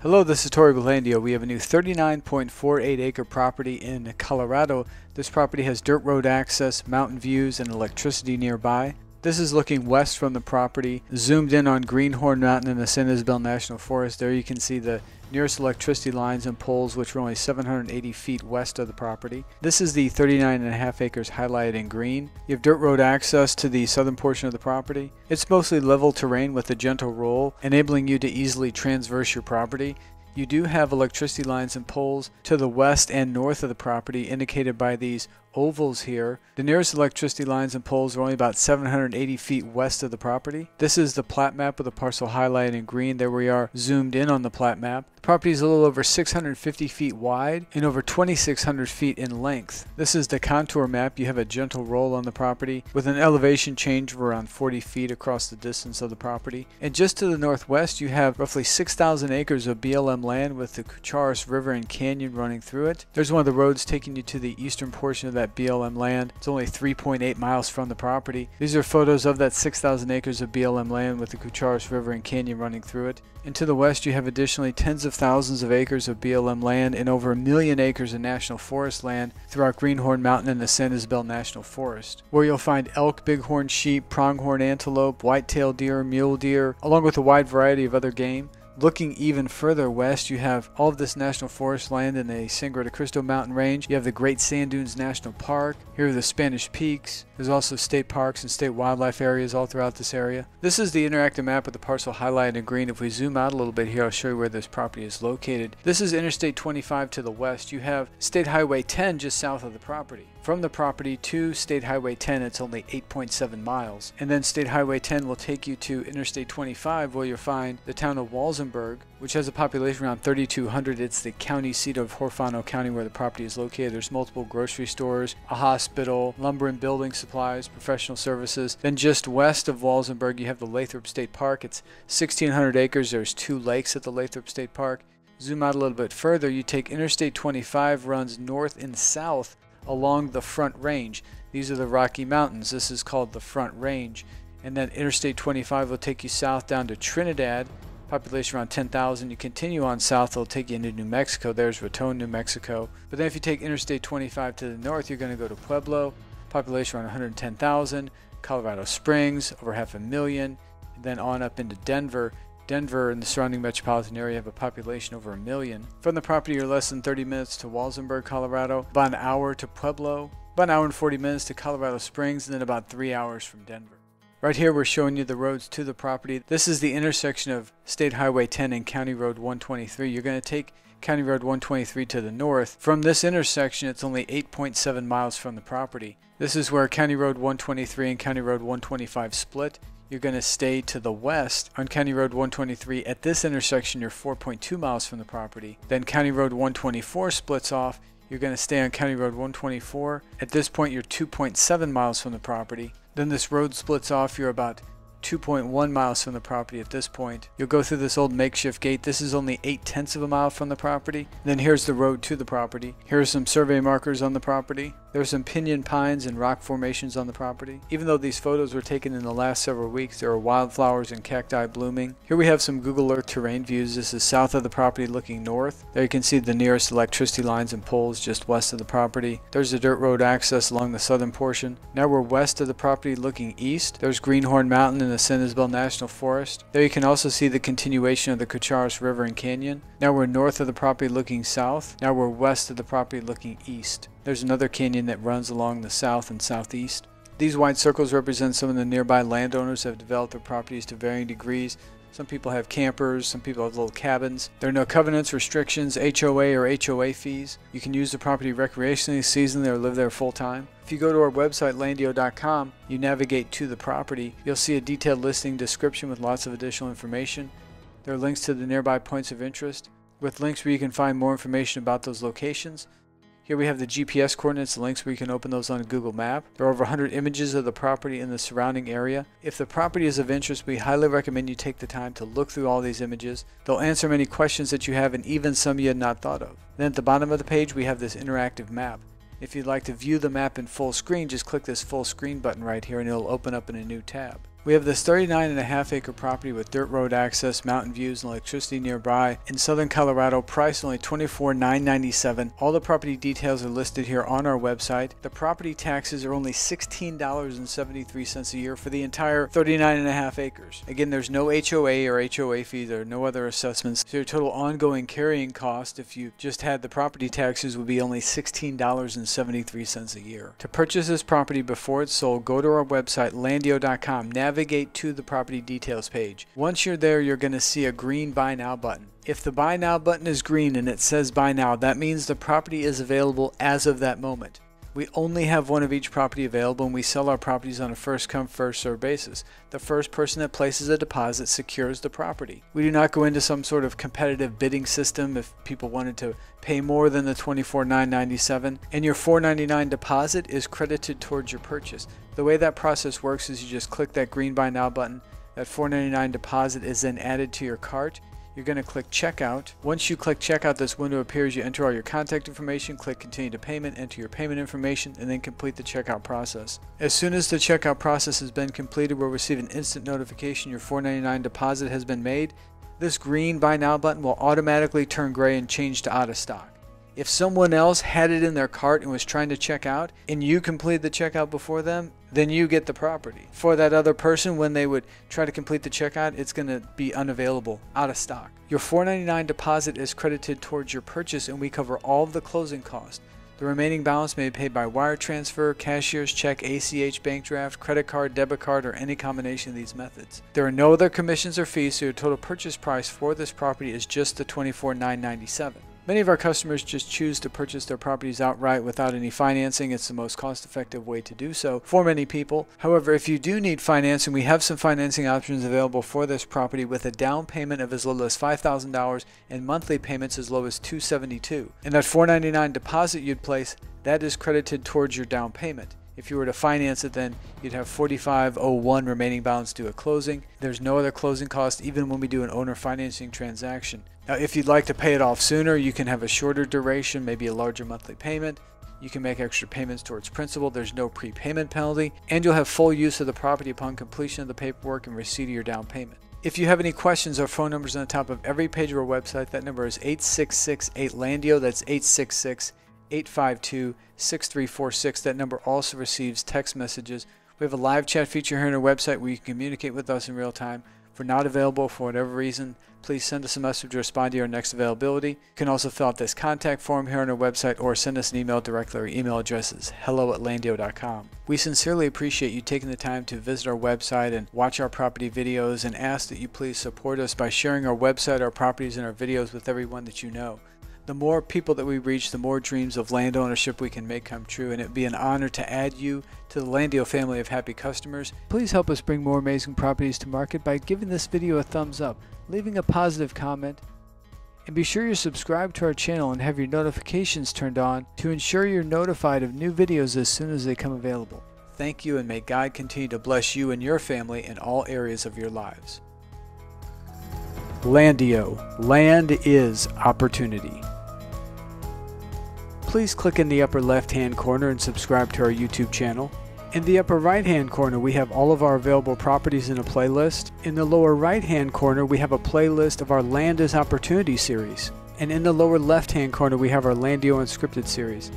Hello, this is Tori with Landio. We have a new 39.48 acre property in Colorado. This property has dirt road access, mountain views, and electricity nearby. This is looking west from the property, zoomed in on Greenhorn Mountain in the San Isabel National Forest. There you can see the nearest electricity lines and poles which are only 780 feet west of the property. This is the 39 and a half acres highlighted in green. You have dirt road access to the southern portion of the property. It's mostly level terrain with a gentle roll, enabling you to easily transverse your property. You do have electricity lines and poles to the west and north of the property indicated by these ovals here. The nearest electricity lines and poles are only about 780 feet west of the property. This is the plat map with the parcel highlighted in green. There we are zoomed in on the plat map. The property is a little over 650 feet wide and over 2600 feet in length. This is the contour map. You have a gentle roll on the property with an elevation change of around 40 feet across the distance of the property. And just to the northwest you have roughly 6,000 acres of BLM land with the Cucharas River and Canyon running through it. There's one of the roads taking you to the eastern portion of that BLM land. It's only 3.8 miles from the property. These are photos of that 6,000 acres of BLM land with the Cucharas River and Canyon running through it. And to the west you have additionally tens of thousands of acres of BLM land and over a million acres of national forest land throughout Greenhorn Mountain and the San Isabel National Forest, where you'll find elk, bighorn sheep, pronghorn antelope, white-tailed deer, mule deer, along with a wide variety of other game. Looking even further west, you have all of this national forest land in the Sangre de Cristo mountain range. You have the Great Sand Dunes National Park. Here are the Spanish Peaks. There's also state parks and state wildlife areas all throughout this area. This is the interactive map with the parcel highlighted in green. If we zoom out a little bit here, I'll show you where this property is located. This is Interstate 25 to the west. You have State Highway 10 just south of the property. From the property to State Highway 10, it's only 8.7 miles. And then State Highway 10 will take you to Interstate 25, where you'll find the town of Walsenburg, which has a population around 3,200. It's the county seat of Huerfano County where the property is located. There's multiple grocery stores, a hospital, lumber and building supplies, professional services. Then just west of Walsenburg, you have the Lathrop State Park. It's 1,600 acres. There's two lakes at the Lathrop State Park. Zoom out a little bit further, you take Interstate 25 runs north and south along the Front Range. These are the Rocky Mountains. This is called the Front Range. And then Interstate 25 will take you south down to Trinidad, population around 10,000. You continue on south, it'll take you into New Mexico. There's Raton, New Mexico. But then if you take Interstate 25 to the north, you're going to go to Pueblo, population around 110,000. Colorado Springs, over half a million. And then on up into Denver. Denver and the surrounding metropolitan area have a population over a million. From the property, you're less than 30 minutes to Walsenburg, Colorado, about an hour to Pueblo, about an hour and 40 minutes to Colorado Springs, and then about three hours from Denver. Right here, we're showing you the roads to the property. This is the intersection of State Highway 10 and County Road 123. You're going to take County Road 123 to the north. From this intersection, it's only 8.7 miles from the property. This is where County Road 123 and County Road 125 split you're going to stay to the west on County Road 123. At this intersection, you're 4.2 miles from the property. Then County Road 124 splits off. You're going to stay on County Road 124. At this point, you're 2.7 miles from the property. Then this road splits off. You're about 2.1 miles from the property at this point. You'll go through this old makeshift gate. This is only 8 tenths of a mile from the property. Then here's the road to the property. Here are some survey markers on the property. There are some pinyon pines and rock formations on the property. Even though these photos were taken in the last several weeks, there are wildflowers and cacti blooming. Here we have some Google Earth terrain views. This is south of the property looking north. There you can see the nearest electricity lines and poles just west of the property. There's a dirt road access along the southern portion. Now we're west of the property looking east. There's Greenhorn Mountain in the San Isabel National Forest. There you can also see the continuation of the Cucharas River and Canyon. Now we're north of the property looking south. Now we're west of the property looking east. There's another canyon that runs along the south and southeast. These white circles represent some of the nearby landowners that have developed their properties to varying degrees. Some people have campers, some people have little cabins. There are no covenants, restrictions, HOA or HOA fees. You can use the property recreationally, seasonally, or live there full time. If you go to our website, landio.com, you navigate to the property, you'll see a detailed listing description with lots of additional information. There are links to the nearby points of interest, with links where you can find more information about those locations. Here we have the GPS coordinates, the links where you can open those on Google Map. There are over 100 images of the property in the surrounding area. If the property is of interest, we highly recommend you take the time to look through all these images. They'll answer many questions that you have and even some you had not thought of. Then at the bottom of the page, we have this interactive map. If you'd like to view the map in full screen, just click this full screen button right here and it'll open up in a new tab. We have this 39 and a half acre property with dirt road access, mountain views, and electricity nearby in southern Colorado, priced only $24,997. All the property details are listed here on our website. The property taxes are only $16.73 a year for the entire 39 and a half acres. Again, there's no HOA or HOA fee, there are no other assessments. So your total ongoing carrying cost, if you just had the property taxes, would be only $16.73 a year. To purchase this property before it's sold, go to our website, landio.com. Navigate navigate to the property details page. Once you're there, you're going to see a green Buy Now button. If the Buy Now button is green and it says Buy Now, that means the property is available as of that moment. We only have one of each property available and we sell our properties on a first come first served basis. The first person that places a deposit secures the property. We do not go into some sort of competitive bidding system if people wanted to pay more than the $24,997 and your 499 deposit is credited towards your purchase. The way that process works is you just click that green buy now button. That 499 deposit is then added to your cart you're going to click checkout. Once you click checkout, this window appears. You enter all your contact information, click continue to payment, enter your payment information, and then complete the checkout process. As soon as the checkout process has been completed, we'll receive an instant notification your $4.99 deposit has been made. This green buy now button will automatically turn gray and change to out of stock. If someone else had it in their cart and was trying to check out and you completed the checkout before them, then you get the property. For that other person, when they would try to complete the checkout, it's going to be unavailable, out of stock. Your $4.99 deposit is credited towards your purchase and we cover all of the closing costs. The remaining balance may be paid by wire transfer, cashier's check, ACH bank draft, credit card, debit card, or any combination of these methods. There are no other commissions or fees, so your total purchase price for this property is just the $24,997. Many of our customers just choose to purchase their properties outright without any financing. It's the most cost effective way to do so for many people. However, if you do need financing, we have some financing options available for this property with a down payment of as little as $5,000 and monthly payments as low as 272. And that 499 deposit you'd place, that is credited towards your down payment. If you were to finance it, then you'd have 4501 remaining balance due at closing. There's no other closing cost even when we do an owner financing transaction. Now, if you'd like to pay it off sooner, you can have a shorter duration, maybe a larger monthly payment. You can make extra payments towards principal. There's no prepayment penalty, and you'll have full use of the property upon completion of the paperwork and receipt of your down payment. If you have any questions, our phone number is on the top of every page of our website. That number is 866 8Landio. That's 866 852 6346. That number also receives text messages. We have a live chat feature here on our website where you can communicate with us in real time. If we're not available for whatever reason, please send us a message to respond to your next availability. You can also fill out this contact form here on our website or send us an email directly. Our email address is hello at landio.com. We sincerely appreciate you taking the time to visit our website and watch our property videos and ask that you please support us by sharing our website, our properties, and our videos with everyone that you know the more people that we reach, the more dreams of land ownership we can make come true, and it'd be an honor to add you to the Landio family of happy customers. Please help us bring more amazing properties to market by giving this video a thumbs up, leaving a positive comment, and be sure you're subscribed to our channel and have your notifications turned on to ensure you're notified of new videos as soon as they come available. Thank you and may God continue to bless you and your family in all areas of your lives. Landio. Land is opportunity please click in the upper left hand corner and subscribe to our YouTube channel. In the upper right hand corner we have all of our available properties in a playlist. In the lower right hand corner we have a playlist of our Land is Opportunity series. And in the lower left hand corner we have our Landio Unscripted series.